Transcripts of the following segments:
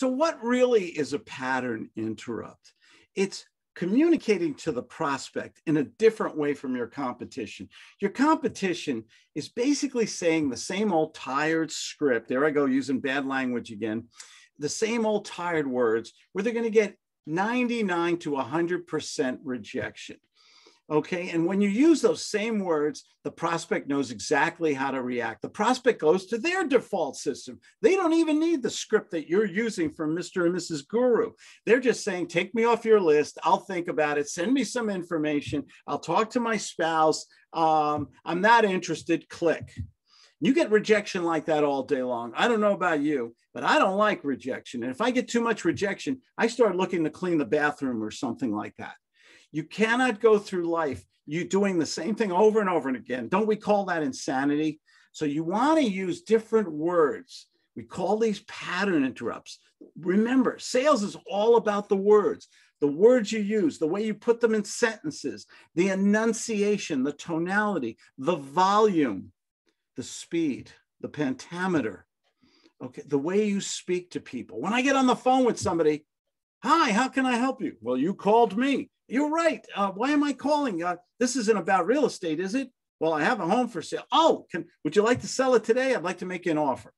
So, what really is a pattern interrupt? It's communicating to the prospect in a different way from your competition. Your competition is basically saying the same old tired script. There I go, using bad language again. The same old tired words where they're going to get 99 to 100% rejection. Okay. And when you use those same words, the prospect knows exactly how to react. The prospect goes to their default system. They don't even need the script that you're using from Mr. and Mrs. Guru. They're just saying, take me off your list. I'll think about it. Send me some information. I'll talk to my spouse. Um, I'm not interested. Click. You get rejection like that all day long. I don't know about you, but I don't like rejection. And if I get too much rejection, I start looking to clean the bathroom or something like that. You cannot go through life you doing the same thing over and over and again. Don't we call that insanity? So you want to use different words. We call these pattern interrupts. Remember, sales is all about the words, the words you use, the way you put them in sentences, the enunciation, the tonality, the volume, the speed, the pentameter. Okay, the way you speak to people. When I get on the phone with somebody, hi, how can I help you? Well, you called me. You're right. Uh, why am I calling? Uh, this isn't about real estate, is it? Well, I have a home for sale. Oh, can, would you like to sell it today? I'd like to make you an offer.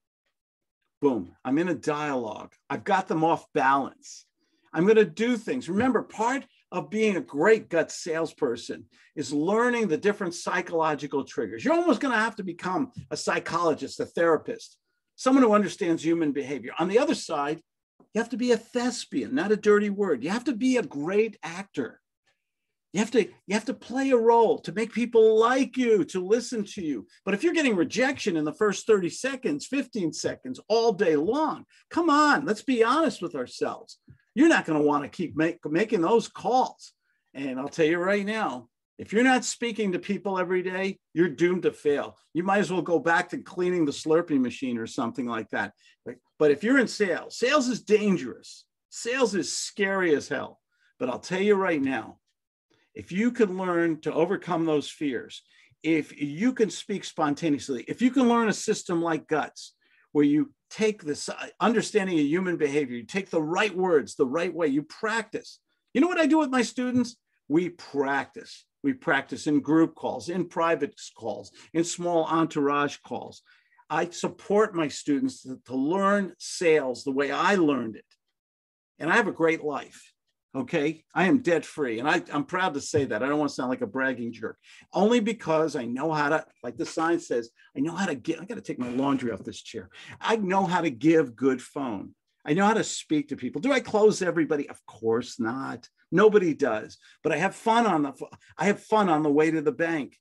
Boom. I'm in a dialogue. I've got them off balance. I'm going to do things. Remember, part of being a great gut salesperson is learning the different psychological triggers. You're almost going to have to become a psychologist, a therapist, someone who understands human behavior. On the other side, you have to be a thespian, not a dirty word. You have to be a great actor. You have to you have to play a role to make people like you, to listen to you. But if you're getting rejection in the first 30 seconds, 15 seconds, all day long, come on, let's be honest with ourselves. You're not going to want to keep make, making those calls. And I'll tell you right now, if you're not speaking to people every day, you're doomed to fail. You might as well go back to cleaning the Slurpee machine or something like that. But if you're in sales, sales is dangerous. Sales is scary as hell. But I'll tell you right now, if you can learn to overcome those fears, if you can speak spontaneously, if you can learn a system like guts, where you take this understanding of human behavior, you take the right words the right way, you practice. You know what I do with my students? We practice. We practice in group calls, in private calls, in small entourage calls. I support my students to, to learn sales the way I learned it. And I have a great life. Okay. I am debt free. And I, I'm proud to say that. I don't want to sound like a bragging jerk, only because I know how to, like the sign says, I know how to get, I got to take my laundry off this chair. I know how to give good phone. I know how to speak to people. Do I close everybody? Of course not. Nobody does. But I have fun on the I have fun on the way to the bank.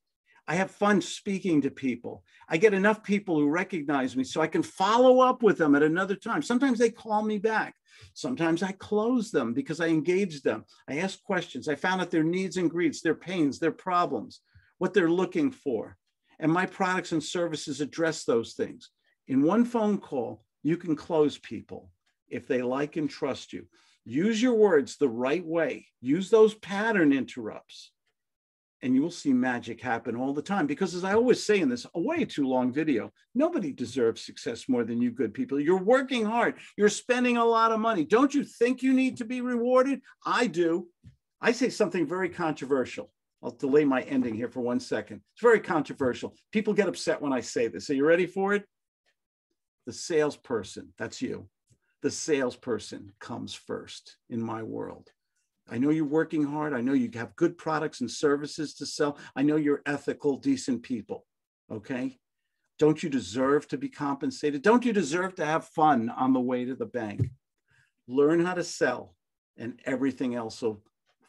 I have fun speaking to people. I get enough people who recognize me so I can follow up with them at another time. Sometimes they call me back. Sometimes I close them because I engage them. I ask questions. I found out their needs and greeds, their pains, their problems, what they're looking for. And my products and services address those things. In one phone call, you can close people if they like and trust you. Use your words the right way. Use those pattern interrupts, and you will see magic happen all the time. Because as I always say in this a way too long video, nobody deserves success more than you good people. You're working hard. You're spending a lot of money. Don't you think you need to be rewarded? I do. I say something very controversial. I'll delay my ending here for one second. It's very controversial. People get upset when I say this. Are you ready for it? The salesperson, that's you the salesperson comes first in my world. I know you're working hard. I know you have good products and services to sell. I know you're ethical, decent people. Okay. Don't you deserve to be compensated? Don't you deserve to have fun on the way to the bank? Learn how to sell, and everything else will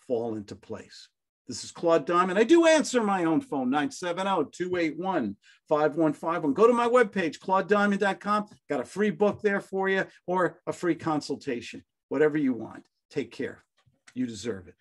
fall into place. This is Claude Diamond. I do answer my own phone, 970-281-5151. Go to my webpage, claudediamond.com. Got a free book there for you or a free consultation, whatever you want. Take care. You deserve it.